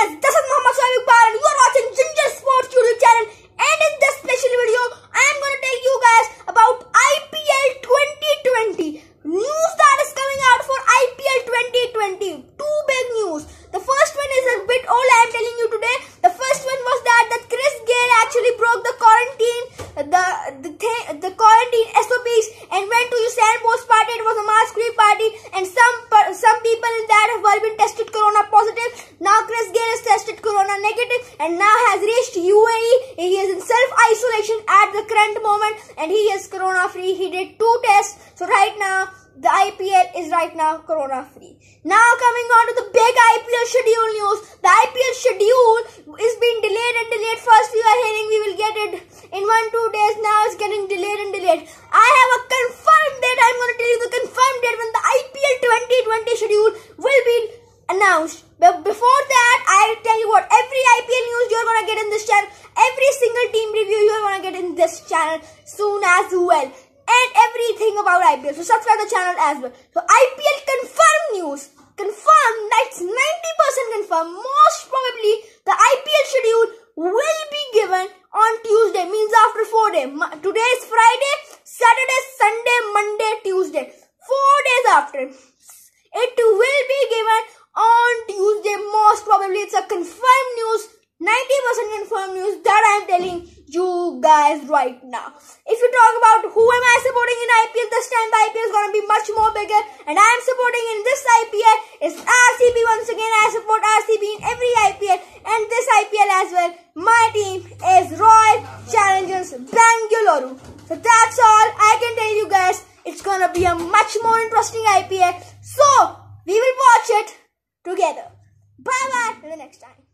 guys, this is Muhammad Shoaib Iqbal and you are watching Ginger Sports YouTube channel and in this special video, I am going to tell you guys about IPL 2020. News that is coming out for IPL 2020. Two big news. The first one is a bit old I am telling you today. The first one was that, that Chris Gayle actually broke the quarantine, the the, the quarantine SOPs and went to Usain Bolt party. It was a mass free party and some some people in that have all been tested corona positive. Now Chris Gayle is tested corona negative and now has reached UAE. He is in self-isolation at the current moment and he is corona free. He did two tests. So right now, the IPL is right now corona free. Now coming on to the big IPL schedule news. The IPL schedule is being delayed and delayed. First we are hearing we will get it in one, two days. Now it's getting delayed and delayed. I have a confirmed date. I'm going to tell you the confirmed date when the IPL 2020 schedule will be announced. But before that, I'll tell you what, every IPL news you're gonna get in this channel, every single team review you're gonna get in this channel soon as well. And everything about IPL. So subscribe the channel as well. So IPL confirmed news. Confirmed, that's 90% confirmed. Most probably the IPL schedule will be given on Tuesday, means after 4 days. Today is Friday, Saturday, Sunday, Monday, Tuesday. 4 days after. It will be given on Tuesday. Most probably it's a confirmed news. 90% confirmed news that I am telling you guys right now. If you talk about who am I supporting in IPL this time, the IPL is going to be much more bigger and I am supporting in this IPL is RCB once again. I support RCB in every IPL and this IPL as well. My team is Royal Challengers Bangalore. So that's all I can tell you guys. It's going to be a much more interesting IPL. So we will watch it together. Bye bye till the next time.